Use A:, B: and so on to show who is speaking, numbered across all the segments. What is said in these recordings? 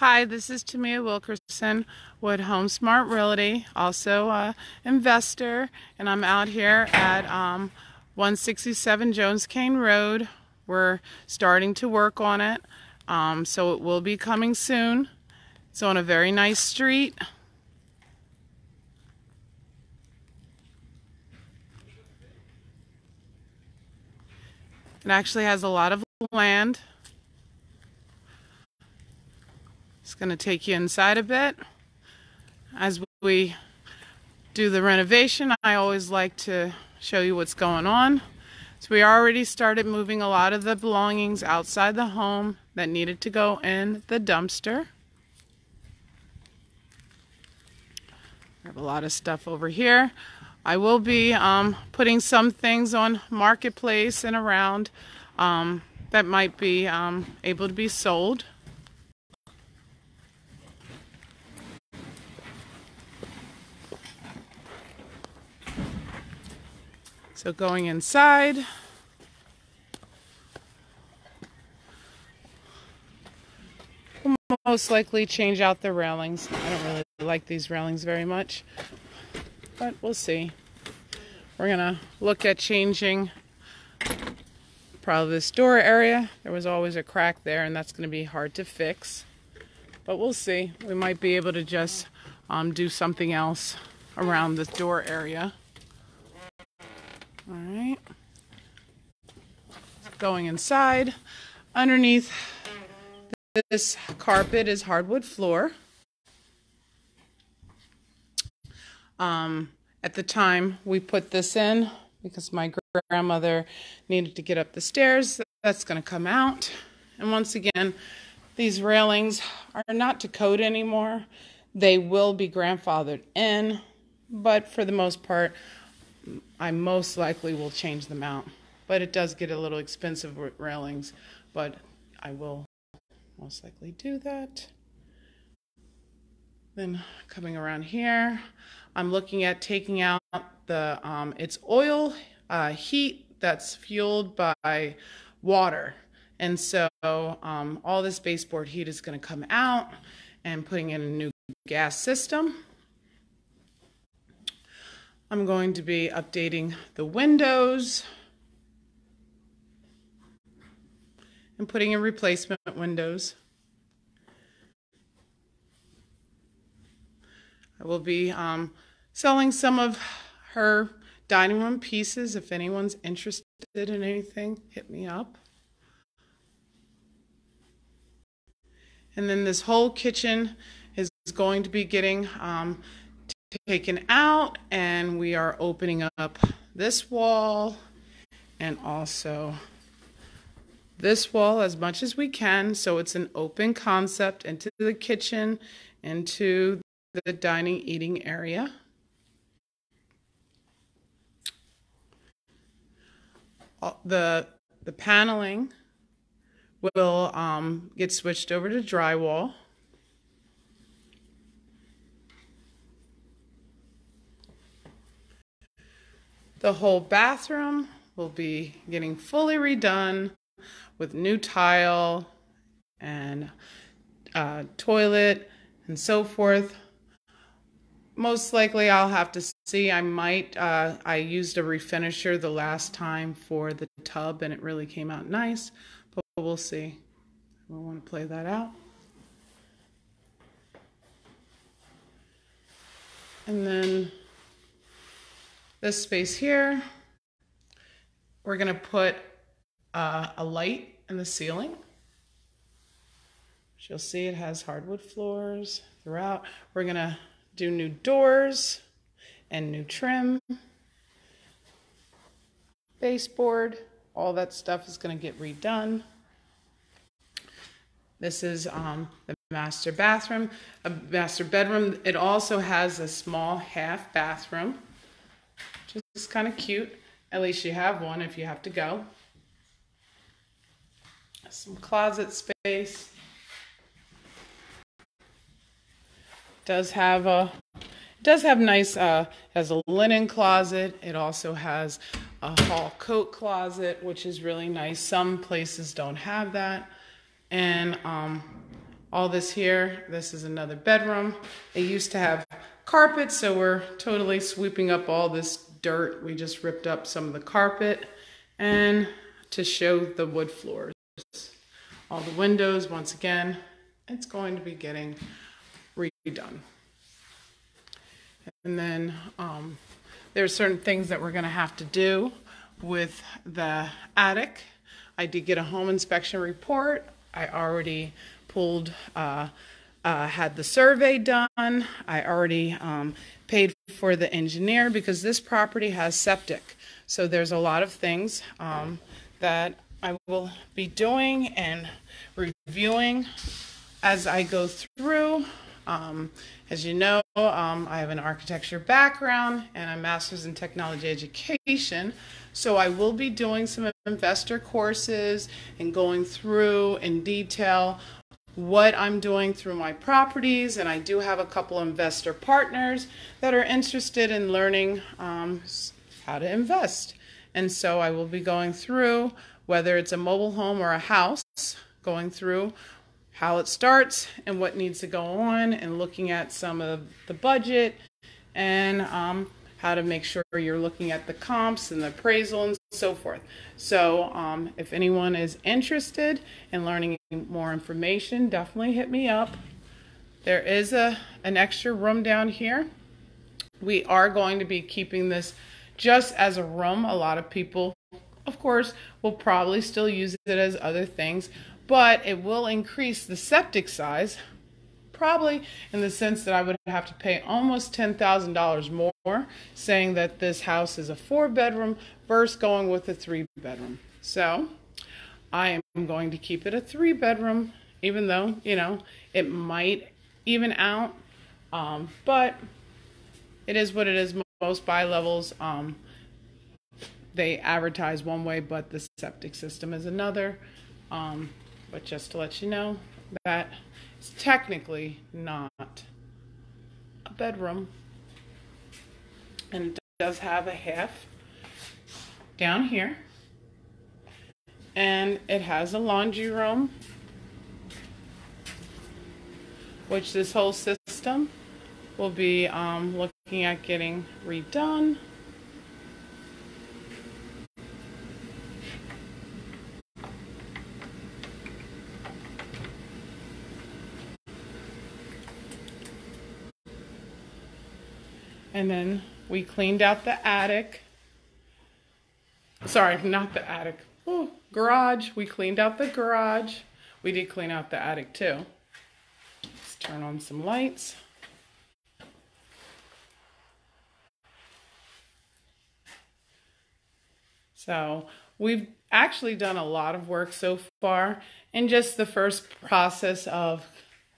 A: Hi, this is Tamia Wilkerson with HomeSmart Realty, also an investor, and I'm out here at um, 167 Jones Cane Road. We're starting to work on it, um, so it will be coming soon. It's on a very nice street. It actually has a lot of land. Going to take you inside a bit. As we do the renovation, I always like to show you what's going on. So we already started moving a lot of the belongings outside the home that needed to go in the dumpster. I have a lot of stuff over here. I will be um, putting some things on Marketplace and around um, that might be um, able to be sold. So going inside. We'll most likely change out the railings. I don't really like these railings very much but we'll see. We're gonna look at changing probably this door area. There was always a crack there and that's gonna be hard to fix. But we'll see. We might be able to just um, do something else around this door area. All right. Going inside. Underneath this carpet is hardwood floor. Um, at the time we put this in, because my grandmother needed to get up the stairs, that's going to come out. And once again, these railings are not to code anymore. They will be grandfathered in, but for the most part, I most likely will change them out. But it does get a little expensive with railings, but I will most likely do that. Then coming around here, I'm looking at taking out the, um, it's oil uh, heat that's fueled by water. And so um, all this baseboard heat is going to come out and putting in a new gas system. I'm going to be updating the windows and putting in replacement windows. I will be um, selling some of her dining room pieces. If anyone's interested in anything, hit me up. And then this whole kitchen is going to be getting um, taken out, and we are opening up this wall and also this wall as much as we can. So it's an open concept into the kitchen, into the dining eating area. the the paneling will um, get switched over to drywall. The whole bathroom will be getting fully redone with new tile and uh, toilet and so forth most likely I'll have to see. I might, uh, I used a refinisher the last time for the tub and it really came out nice, but we'll see. We'll want to play that out. And then this space here, we're going to put uh, a light in the ceiling. As You'll see it has hardwood floors throughout. We're going to do new doors and new trim, baseboard, all that stuff is going to get redone. This is um, the master bathroom, a master bedroom. It also has a small half bathroom, which is kind of cute. At least you have one if you have to go. Some closet space. does have a does have nice uh, has a linen closet. It also has a hall coat closet, which is really nice. Some places don't have that, and um, all this here. This is another bedroom. It used to have carpet, so we're totally sweeping up all this dirt. We just ripped up some of the carpet and to show the wood floors. All the windows, once again, it's going to be getting redone. And then um, there are certain things that we're going to have to do with the attic. I did get a home inspection report. I already pulled, uh, uh, had the survey done. I already um, paid for the engineer because this property has septic. So there's a lot of things um, that I will be doing and reviewing as I go through. Um, as you know, um, I have an architecture background and a master's in technology education. So I will be doing some investor courses and going through in detail what I'm doing through my properties. And I do have a couple investor partners that are interested in learning um, how to invest. And so I will be going through whether it's a mobile home or a house, going through how it starts and what needs to go on and looking at some of the budget and um, how to make sure you're looking at the comps and the appraisal and so forth. So um, if anyone is interested in learning more information, definitely hit me up. There is a an extra room down here. We are going to be keeping this just as a room. A lot of people, of course, will probably still use it as other things, but it will increase the septic size, probably in the sense that I would have to pay almost $10,000 more, saying that this house is a four bedroom versus going with a three bedroom. So I am going to keep it a three bedroom, even though, you know, it might even out. Um, but it is what it is. Most bi-levels, um, they advertise one way, but the septic system is another. Um, but just to let you know, that is technically not a bedroom. And it does have a half down here. And it has a laundry room, which this whole system will be um, looking at getting redone. And then we cleaned out the attic. Sorry, not the attic. Oh, garage. We cleaned out the garage. We did clean out the attic too. Let's turn on some lights. So we've actually done a lot of work so far in just the first process of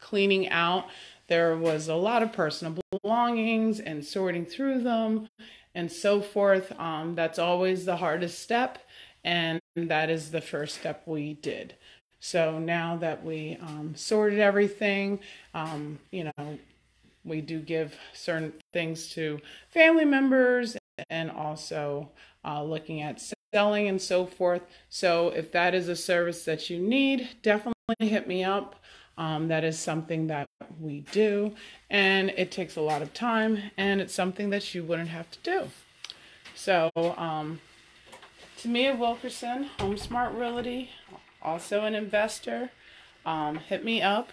A: cleaning out there was a lot of personal belongings and sorting through them and so forth. Um, that's always the hardest step, and that is the first step we did. So now that we um, sorted everything, um, you know, we do give certain things to family members and also uh, looking at selling and so forth. So if that is a service that you need, definitely hit me up. Um, that is something that we do, and it takes a lot of time, and it's something that you wouldn't have to do. So, um, Tamia Wilkerson, Home Smart Realty, also an investor. Um, hit me up,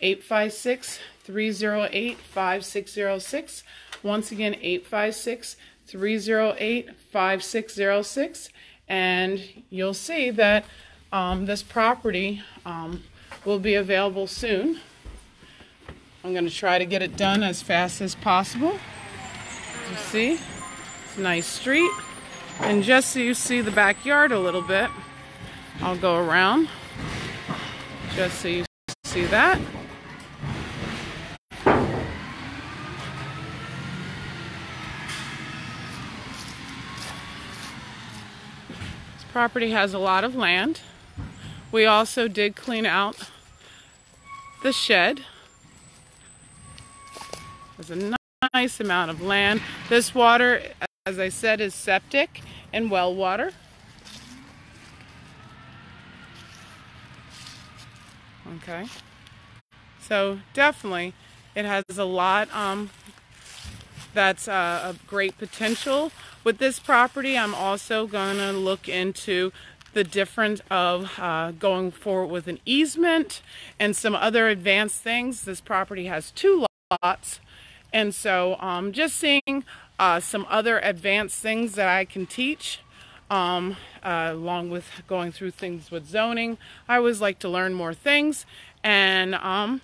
A: 856 308 5606. Once again, 856 308 5606. And you'll see that um, this property um, will be available soon. I'm going to try to get it done as fast as possible. You see, it's a nice street. And just so you see the backyard a little bit, I'll go around just so you see that. This property has a lot of land. We also did clean out the shed. There's a nice amount of land. This water, as I said, is septic and well water. Okay. So definitely, it has a lot um, that's uh, a great potential. With this property, I'm also going to look into the difference of uh, going forward with an easement and some other advanced things. This property has two lots. And so um, just seeing uh, some other advanced things that I can teach um, uh, along with going through things with zoning. I always like to learn more things and um,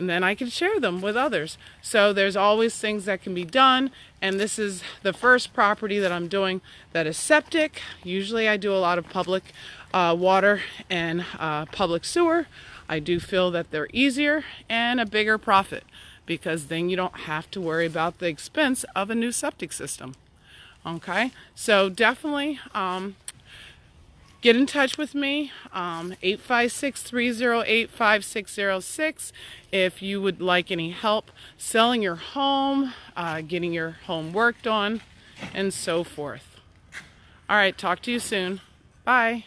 A: and then I can share them with others. So there's always things that can be done and this is the first property that I'm doing that is septic. Usually I do a lot of public uh, water and uh, public sewer. I do feel that they're easier and a bigger profit because then you don't have to worry about the expense of a new septic system. Okay, so definitely um, get in touch with me, um, 856-308-5606 if you would like any help selling your home, uh, getting your home worked on, and so forth. All right, talk to you soon. Bye.